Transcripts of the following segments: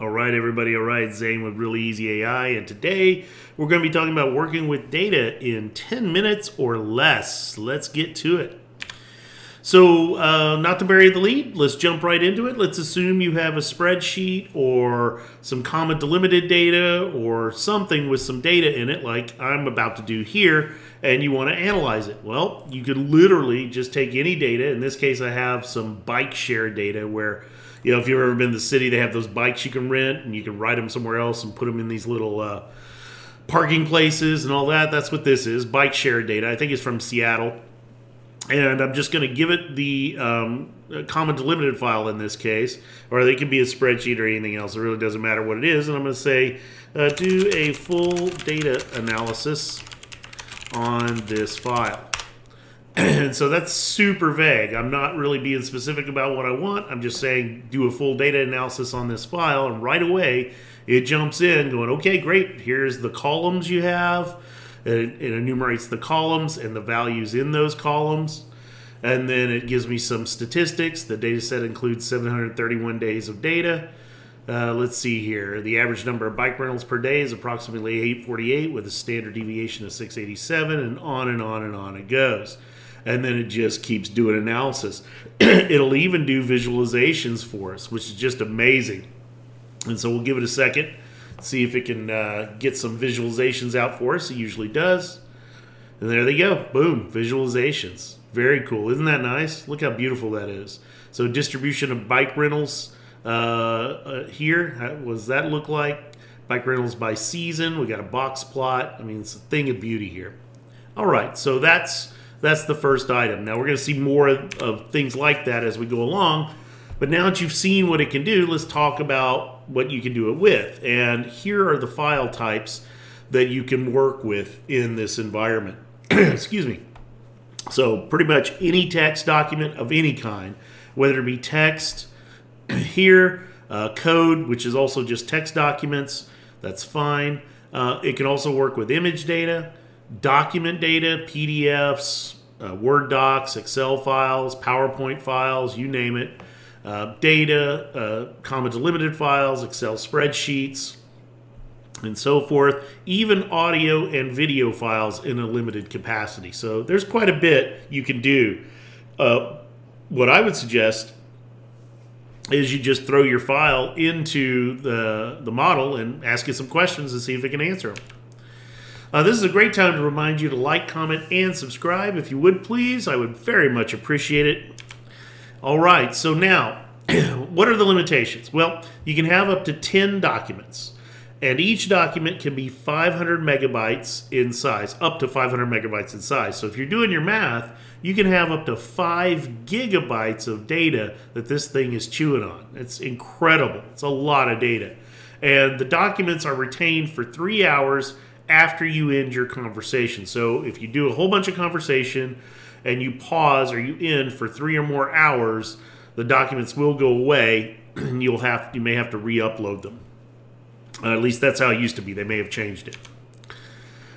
All right, everybody. All right, Zane with Really Easy AI, and today we're going to be talking about working with data in 10 minutes or less. Let's get to it. So, uh, not to bury the lead, let's jump right into it. Let's assume you have a spreadsheet or some comma delimited data or something with some data in it, like I'm about to do here, and you want to analyze it. Well, you could literally just take any data. In this case, I have some bike share data where you know, if you've ever been to the city, they have those bikes you can rent and you can ride them somewhere else and put them in these little uh, parking places and all that. That's what this is bike share data. I think it's from Seattle. And I'm just going to give it the um, comma delimited file in this case, or it can be a spreadsheet or anything else. It really doesn't matter what it is. And I'm going to say uh, do a full data analysis on this file. And so that's super vague. I'm not really being specific about what I want. I'm just saying do a full data analysis on this file, and right away it jumps in going, okay, great. Here's the columns you have. It, it enumerates the columns and the values in those columns. And then it gives me some statistics. The data set includes 731 days of data. Uh, let's see here. The average number of bike rentals per day is approximately 848 with a standard deviation of 687, and on and on and on it goes and then it just keeps doing analysis. It'll even do visualizations for us, which is just amazing. And so we'll give it a second, see if it can uh, get some visualizations out for us. It usually does. And there they go. Boom, visualizations. Very cool. Isn't that nice? Look how beautiful that is. So distribution of bike rentals uh, uh, here. What does that look like? Bike rentals by season. We got a box plot. I mean, it's a thing of beauty here. All right, so that's that's the first item. Now we're going to see more of, things like that as we go along. But now that you've seen what it can do, let's talk about what you can do it with. And here are the file types that you can work with in this environment. Excuse me. So pretty much any text document of any kind, whether it be text here, uh, code, which is also just text documents, that's fine. Uh, it can also work with image data document data, PDFs, uh, Word docs, Excel files, PowerPoint files, you name it, uh, data, uh, comma delimited files, Excel spreadsheets, and so forth, even audio and video files in a limited capacity. So there's quite a bit you can do. Uh, what I would suggest is you just throw your file into the, the model and ask it some questions and see if it can answer them. Uh, this is a great time to remind you to like, comment, and subscribe. If you would please, I would very much appreciate it. All right, so now, what are the limitations? Well, you can have up to 10 documents, and each document can be 500 megabytes in size, up to 500 megabytes in size. So if you're doing your math, you can have up to 5 gigabytes of data that this thing is chewing on. It's incredible. It's a lot of data. And the documents are retained for three hours after you end your conversation. So if you do a whole bunch of conversation and you pause or you end for three or more hours, the documents will go away and you'll have you may have to re-upload them. Uh, at least that's how it used to be. They may have changed it.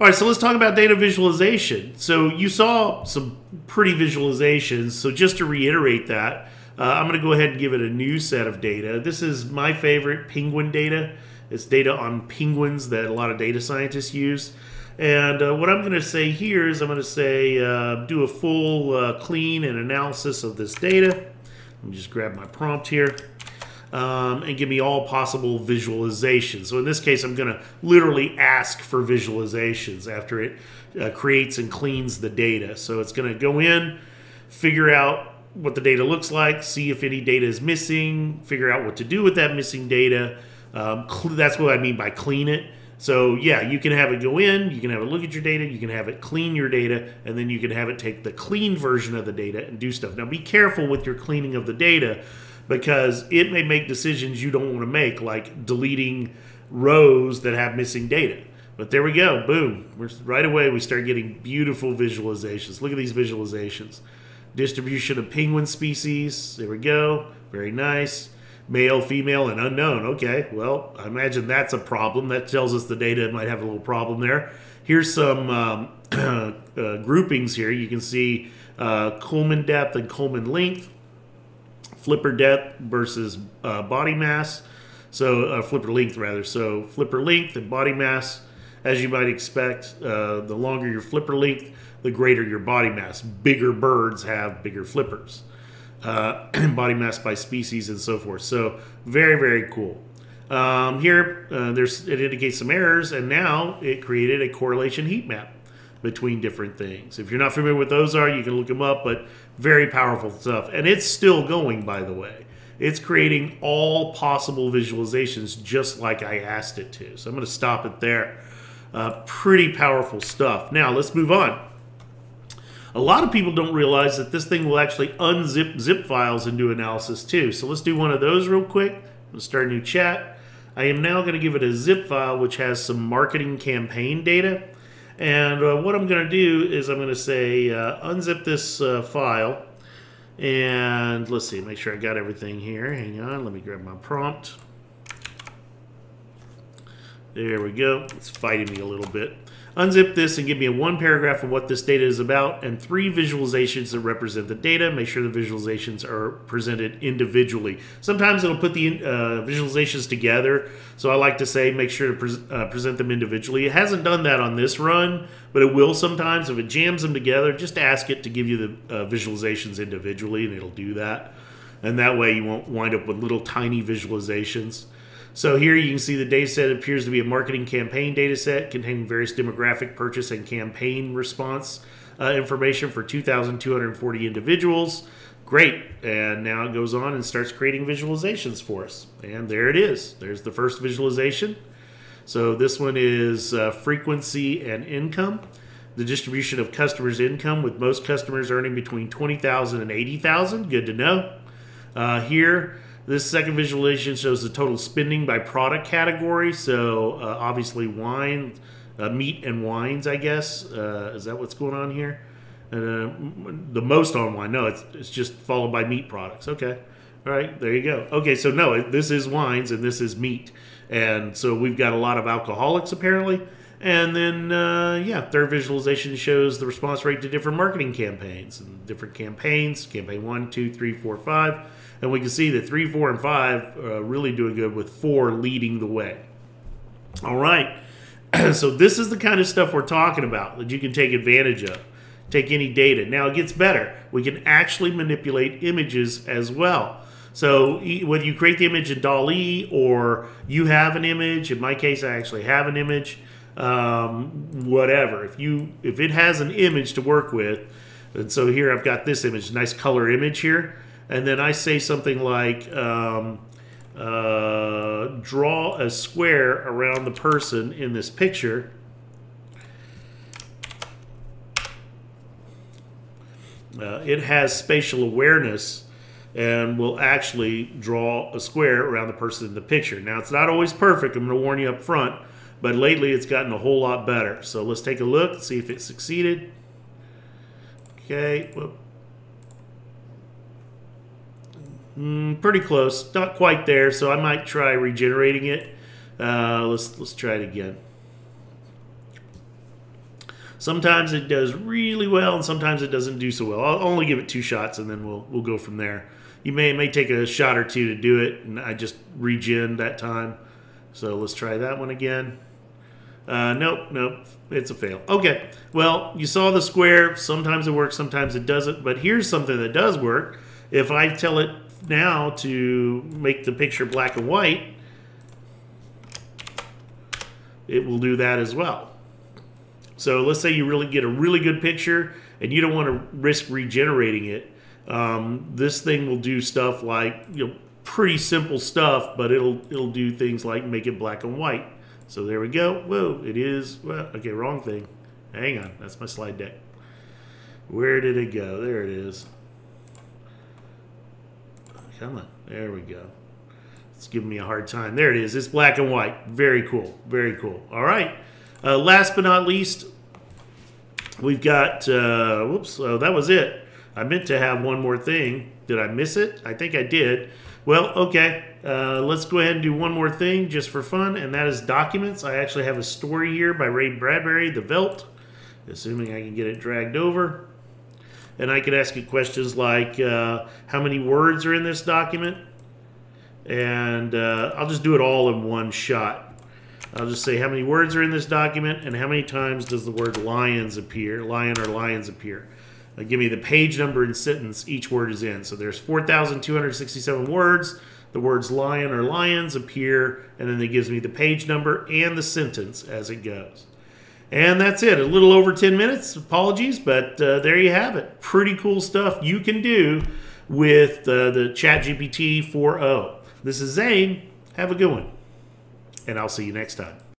All right, so let's talk about data visualization. So you saw some pretty visualizations. So just to reiterate that, uh, I'm going to go ahead and give it a new set of data. This is my favorite penguin data. It's data on penguins that a lot of data scientists use. And uh, what I'm going to say here is I'm going to say uh, do a full uh, clean and analysis of this data. Let me just grab my prompt here. Um, and give me all possible visualizations. So in this case, I'm going to literally ask for visualizations after it uh, creates and cleans the data. So it's going to go in, figure out what the data looks like, see if any data is missing, figure out what to do with that missing data, um, that's what I mean by clean it. So yeah, you can have it go in, you can have it look at your data, you can have it clean your data, and then you can have it take the clean version of the data and do stuff. Now be careful with your cleaning of the data because it may make decisions you don't want to make, like deleting rows that have missing data. But there we go, boom. We're, right away we start getting beautiful visualizations. Look at these visualizations. Distribution of penguin species, there we go, very nice male, female, and unknown. Okay, well, I imagine that's a problem. That tells us the data might have a little problem there. Here's some um, uh, groupings here. You can see uh, culmen depth and culmen length, flipper depth versus uh, body mass. So uh, flipper length rather. So flipper length and body mass, as you might expect, uh, the longer your flipper length, the greater your body mass. Bigger birds have bigger flippers. Uh, body mass by species and so forth. So very very cool. Um, here, uh, there's it indicates some errors, and now it created a correlation heat map between different things. If you're not familiar with those are, you can look them up, but very powerful stuff. And it's still going, by the way. It's creating all possible visualizations just like I asked it to. So I'm going to stop it there. Uh, pretty powerful stuff. Now let's move on. A lot of people don't realize that this thing will actually unzip zip files and do analysis too. So let's do one of those real quick. Let's start a new chat. I am now going to give it a zip file which has some marketing campaign data. And uh, what I'm going to do is I'm going to say uh, unzip this uh, file. And let's see, make sure I got everything here. Hang on, let me grab my prompt. There we go. It's fighting me a little bit. Unzip this and give me a one paragraph of what this data is about and three visualizations that represent the data. Make sure the visualizations are presented individually. Sometimes it'll put the uh, visualizations together. So I like to say make sure to pre uh, present them individually. It hasn't done that on this run, but it will sometimes. If it jams them together, just ask it to give you the uh, visualizations individually and it'll do that. And that way you won't wind up with little tiny visualizations. So here you can see the data set appears to be a marketing campaign data set containing various demographic purchase and campaign response uh, information for 2,240 individuals. Great. And now it goes on and starts creating visualizations for us. And there it is. There's the first visualization. So this one is uh, frequency and income. The distribution of customers' income with most customers earning between 20,000 and 80,000. Good to know. Uh, here, this second visualization shows the total spending by product category. So uh, obviously wine, uh, meat and wines, I guess. Uh, is that what's going on here? Uh, the most on wine. No, it's, it's just followed by meat products. Okay. All right, there you go. Okay, so no, this is wines and this is meat. And so we've got a lot of alcoholics apparently. And then, uh, yeah, third visualization shows the response rate to different marketing campaigns and different campaigns. Campaign one, two, three, four, five and we can see that three, four, and five uh, really doing good with four leading the way. All right. so this is the kind of stuff we're talking about that you can take advantage of. Take any data. Now it gets better. We can actually manipulate images as well. So whether you create the image in DALL-E or you have an image, in my case, I actually have an image, um, whatever. If you if it has an image to work with, and so here I've got this image, nice color image here and then I say something like, um, uh, draw a square around the person in this picture. Uh, it has spatial awareness and will actually draw a square around the person in the picture. Now, it's not always perfect. I'm going to warn you up front, but lately it's gotten a whole lot better. So let's take a look, see if it succeeded. Okay. Mm, pretty close, not quite there, so I might try regenerating it. Uh, let's let's try it again. Sometimes it does really well, and sometimes it doesn't do so well. I'll only give it two shots, and then we'll we'll go from there. You may may take a shot or two to do it, and I just regen that time. So let's try that one again. Uh, nope, nope, it's a fail. Okay, well, you saw the square. Sometimes it works, sometimes it doesn't. But here's something that does work. If I tell it now to make the picture black and white, it will do that as well. So let's say you really get a really good picture and you don't want to risk regenerating it. Um, this thing will do stuff like you know pretty simple stuff, but it'll it'll do things like make it black and white. So there we go. Whoa, it is well, okay. Wrong thing. Hang on, that's my slide deck. Where did it go? There it is. Come on. There we go. It's giving me a hard time. There it is. It's black and white. Very cool. Very cool. All right. Uh, last but not least, we've got, uh, whoops, oh, that was it. I meant to have one more thing. Did I miss it? I think I did. Well, okay. Uh, let's go ahead and do one more thing just for fun, and that is documents. I actually have a story here by Ray Bradbury, The Veldt, assuming I can get it dragged over and I could ask you questions like uh, how many words are in this document and uh, I'll just do it all in one shot. I'll just say how many words are in this document and how many times does the word lions appear, lion or lions appear. Give me the page number and sentence each word is in. So there's 4,267 words. The words lion or lions appear, and then it gives me the page number and the sentence as it goes. And that's it. A little over 10 minutes. Apologies, but uh, there you have it. Pretty cool stuff you can do with uh, the ChatGPT 4.0. This is Zane. Have a good one. And I'll see you next time.